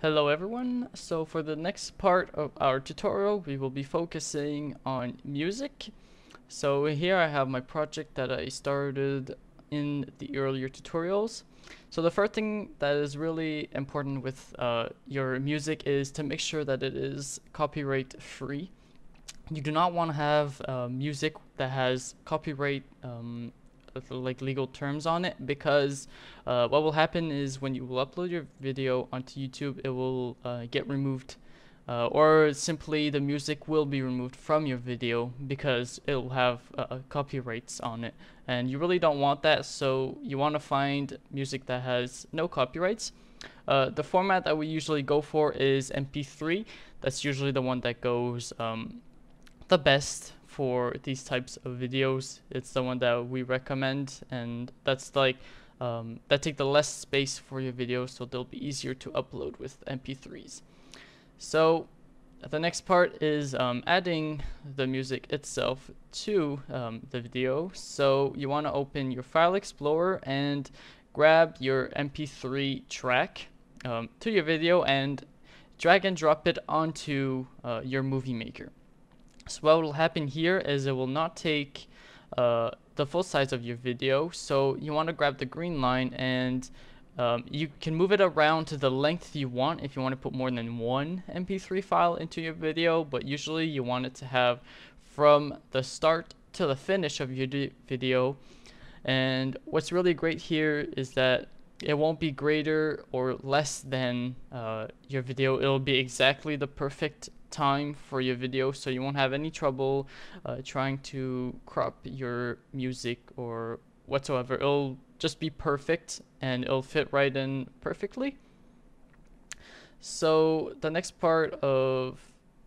Hello everyone, so for the next part of our tutorial we will be focusing on music. So here I have my project that I started in the earlier tutorials. So the first thing that is really important with uh, your music is to make sure that it is copyright free. You do not want to have uh, music that has copyright um, like legal terms on it because uh, what will happen is when you will upload your video onto YouTube it will uh, get removed uh, or simply the music will be removed from your video because it will have uh, copyrights on it. And you really don't want that so you want to find music that has no copyrights. Uh, the format that we usually go for is mp3 that's usually the one that goes um, the best for these types of videos. It's the one that we recommend and that's like um, that take the less space for your videos so they'll be easier to upload with MP3s. So the next part is um, adding the music itself to um, the video. So you want to open your file explorer and grab your MP3 track um, to your video and drag and drop it onto uh, your movie maker. So what will happen here is it will not take uh, the full size of your video. So you want to grab the green line and um, you can move it around to the length you want if you want to put more than one MP3 file into your video. But usually you want it to have from the start to the finish of your video. And what's really great here is that it won't be greater or less than uh, your video. It'll be exactly the perfect time for your video so you won't have any trouble uh, trying to crop your music or whatsoever. It'll just be perfect and it'll fit right in perfectly. So the next part of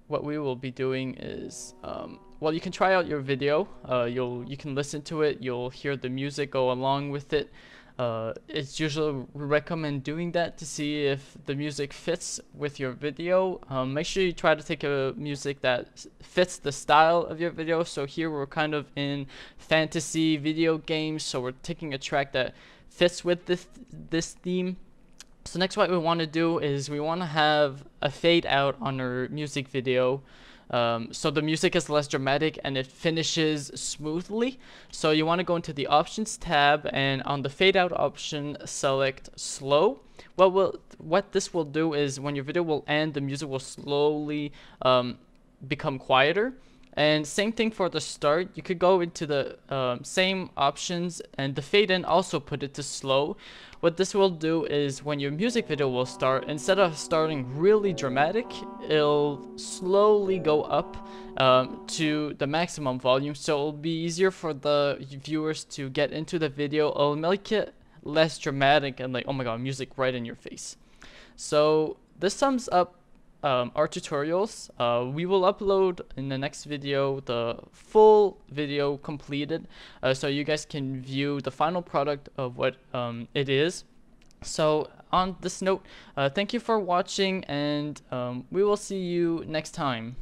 what we will be doing is um, well you can try out your video uh, you'll you can listen to it you'll hear the music go along with it uh, it's usually recommend doing that to see if the music fits with your video. Um, make sure you try to take a music that fits the style of your video. So here we're kind of in fantasy video games, so we're taking a track that fits with this this theme. So next what we want to do is we want to have a fade out on our music video. Um, so the music is less dramatic and it finishes smoothly. So you want to go into the options tab and on the fade out option select slow. What will what this will do is when your video will end, the music will slowly um, become quieter. And same thing for the start. You could go into the um, same options and the fade in also put it to slow. What this will do is when your music video will start, instead of starting really dramatic, it'll slowly go up um, to the maximum volume. So it'll be easier for the viewers to get into the video. It'll make it less dramatic and like, oh my god, music right in your face. So this sums up um, our tutorials. Uh, we will upload in the next video the full video completed uh, so you guys can view the final product of what um, it is. So on this note, uh, thank you for watching and um, we will see you next time.